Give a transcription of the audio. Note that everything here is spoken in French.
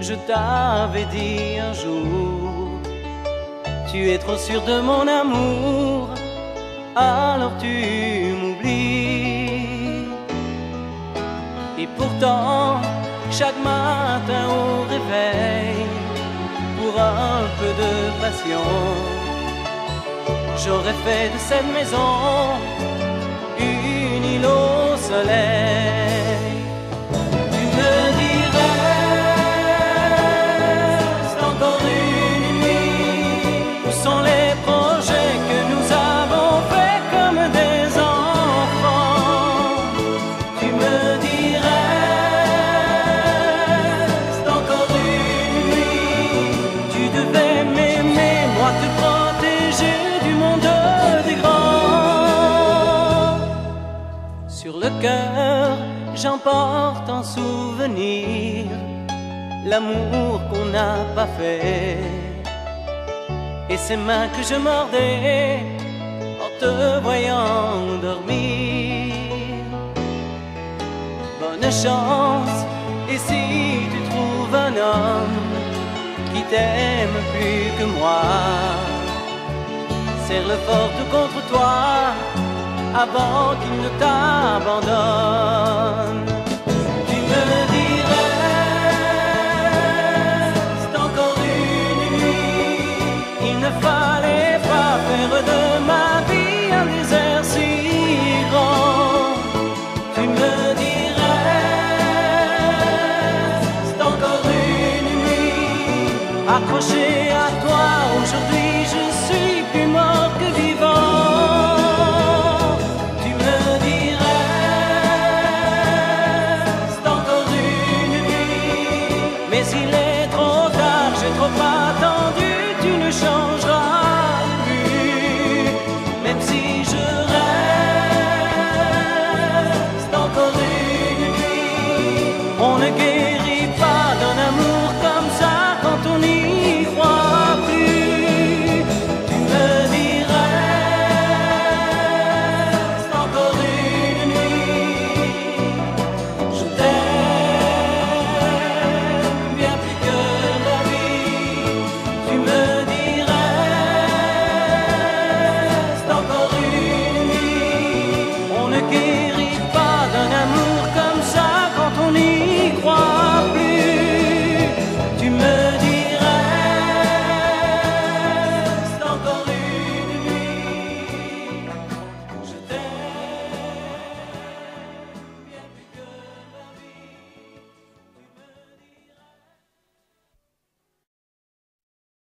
Je t'avais dit un jour, tu es trop sûr de mon amour, alors tu m'oublies. Et pourtant, chaque matin au réveil, pour un peu de passion, j'aurais fait de cette maison j'emporte en souvenir l'amour qu'on n'a pas fait et ces mains que je mordais en te voyant dormir. Bonne chance, et si tu trouves un homme qui t'aime plus que moi, serre-le fort contre toi avant qu'il ne t'abandonne. Tu me dirais, c'est encore une nuit, il ne fallait pas faire de ma vie un désert si grand. Tu me dirais, c'est encore une nuit, accroché à toi, aujourd'hui je suis plus mort. mais il est trop tard, j'ai trop attendu, tu ne changeras plus, même si je reste encore une nuit, on ne guérit